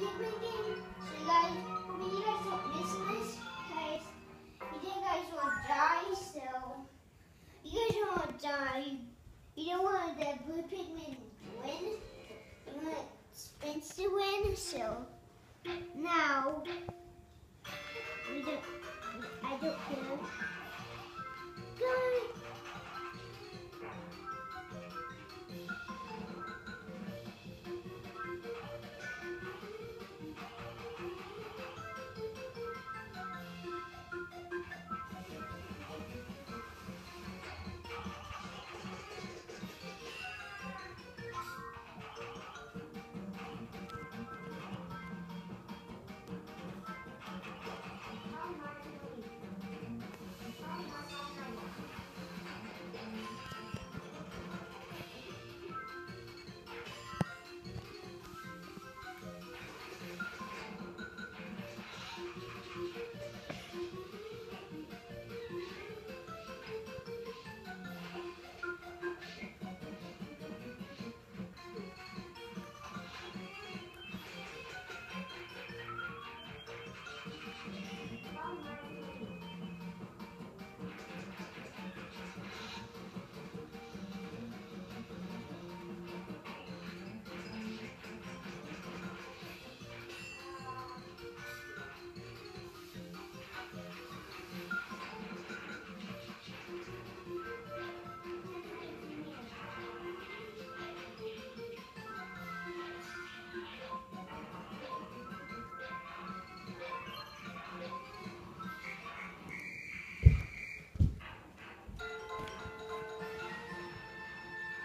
you guys don't miss this because you guys will die. So you guys don't want to die. You don't want the blue Pikmin to win. You want Spence to win. So now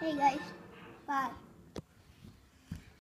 Hey guys, bye.